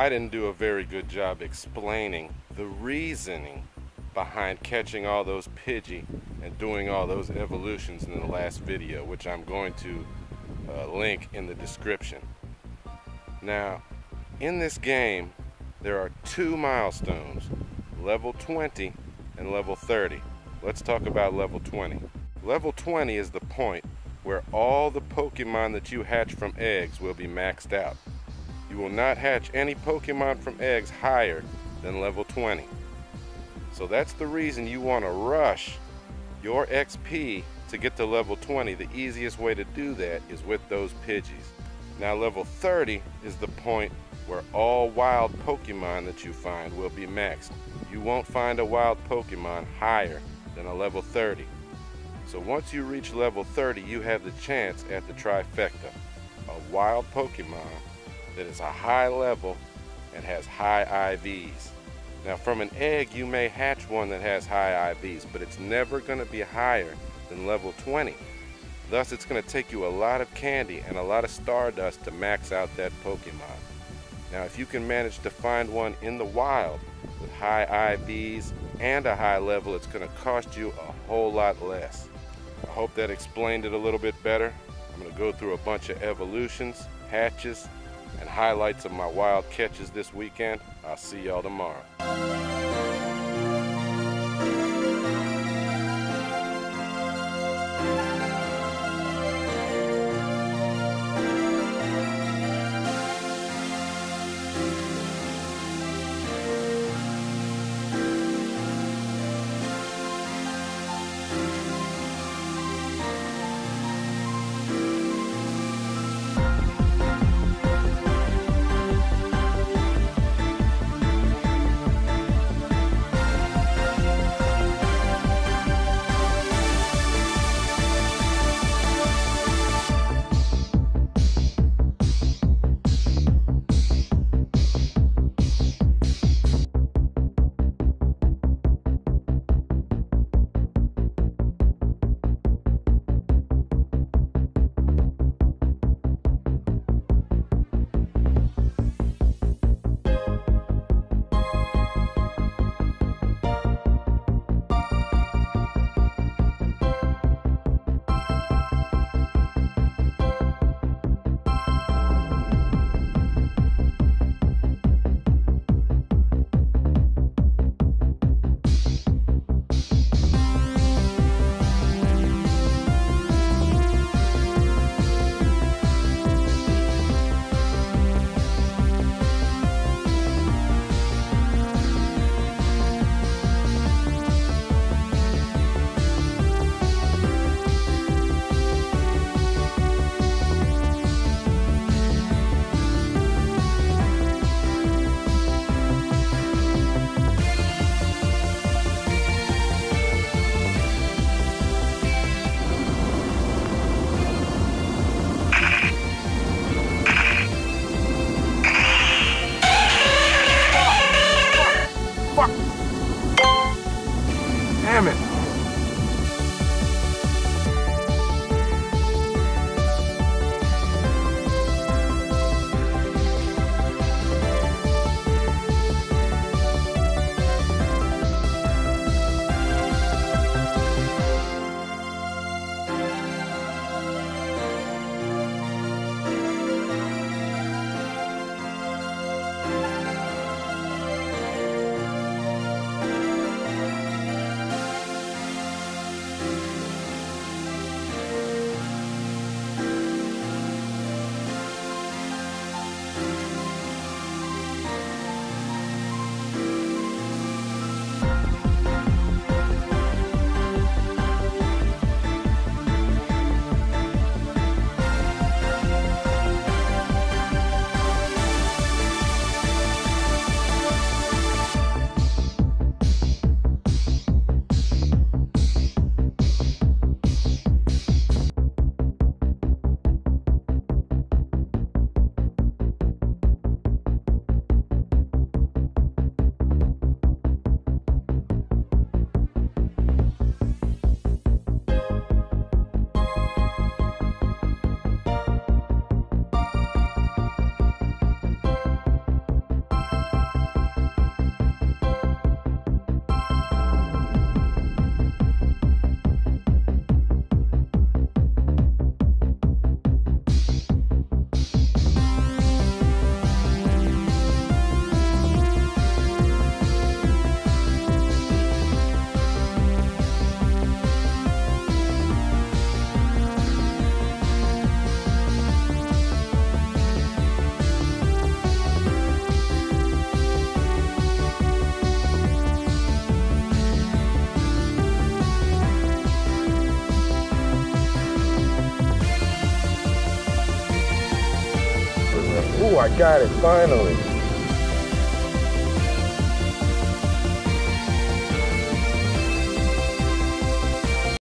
I didn't do a very good job explaining the reasoning behind catching all those Pidgey and doing all those evolutions in the last video, which I'm going to uh, link in the description. Now, in this game, there are two milestones, level 20 and level 30. Let's talk about level 20. Level 20 is the point where all the Pokemon that you hatch from eggs will be maxed out. You will not hatch any Pokemon from eggs higher than level 20. So that's the reason you want to rush your XP to get to level 20. The easiest way to do that is with those Pidgeys. Now level 30 is the point where all wild Pokemon that you find will be maxed. You won't find a wild Pokemon higher than a level 30. So once you reach level 30, you have the chance at the trifecta. A wild Pokemon that is a high level and has high IVs. Now from an egg, you may hatch one that has high IVs, but it's never gonna be higher than level 20. Thus, it's gonna take you a lot of candy and a lot of stardust to max out that Pokemon. Now, if you can manage to find one in the wild with high IVs and a high level, it's gonna cost you a whole lot less. I hope that explained it a little bit better. I'm going to go through a bunch of evolutions, hatches, and highlights of my wild catches this weekend. I'll see y'all tomorrow. Damn it. I got it finally.